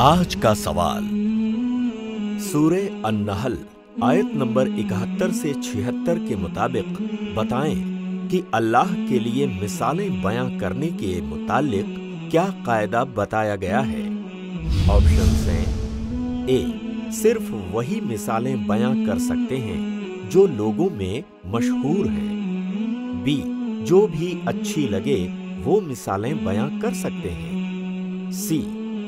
आज का सवाल। सूर्य अन्नहल, आयत नंबर 71 से 76 के मुताबिक बताएँ कि अल्लाह के लिए मिसालें बयां करने के मुतालिक क्या कायदा बताया गया है। ऑप्शन हैं ए, सिर्फ़ वही मिसालें बयां कर सकते हैं जो लोगों में मशहूर हैं। बी, जो भी अच्छी लगे, वो मिसालें बयां कर सकते हैं। सी,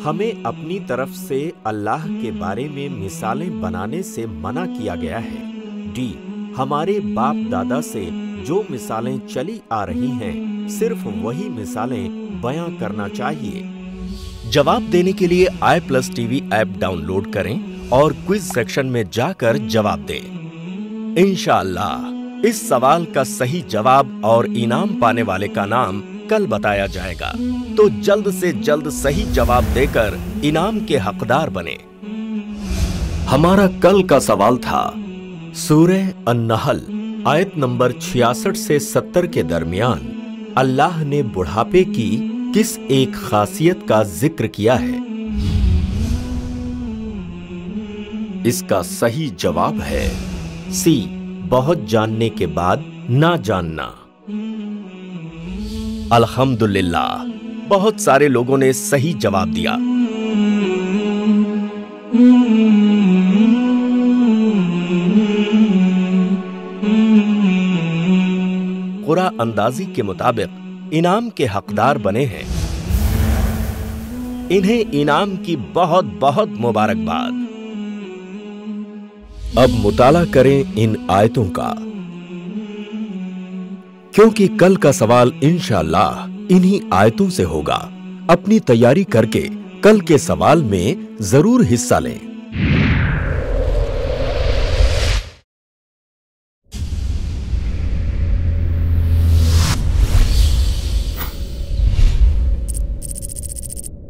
हमें अपनी तरफ़ से अल्लाह के बारे में मिसालें बनाने से मना किया गया है। डी, हमारे बाप दादा से जो मिसालें चली आ रही हैं, सिर्फ़ वही मिसालें बयां करना चाहिए। जवाब देने के लिए I plus TV app download करें और क्विज सेक्शन में जाकर जवाब दें। इंशाअल्लाह इस सवाल का सही जवाब और इनाम पाने वाले का नाम कल बताया जाएगा। तो जल्द से जल्द सही जवाब देकर इनाम के हकदार बने। हमारा कल का सवाल था सूर्य अन्नहल, आयत नंबर 66 से 70 के दरमियान, अल्लाह ने बुढ़ापे की किस एक खासियत का ज़िक्र किया है? इसका सही जवाब है, सी, बहुत जानने के बाद ना जानना। अल्हम्दुलिल्लाह, बहुत सारे लोगों ने सही जवाब दिया। कुरा अंदाजी के मुताबिक इनाम के हकदार बने हैं। इन्हें इनाम की बहुत बहुत मुबारकबाद। अब मुताला करें इन आयतों का। क्योंकि कल का सवाल इंशाल्लाह इन्हीं आयतों से होगा। अपनी तैयारी करके कल के सवाल में ज़रूर हिस्सा लें।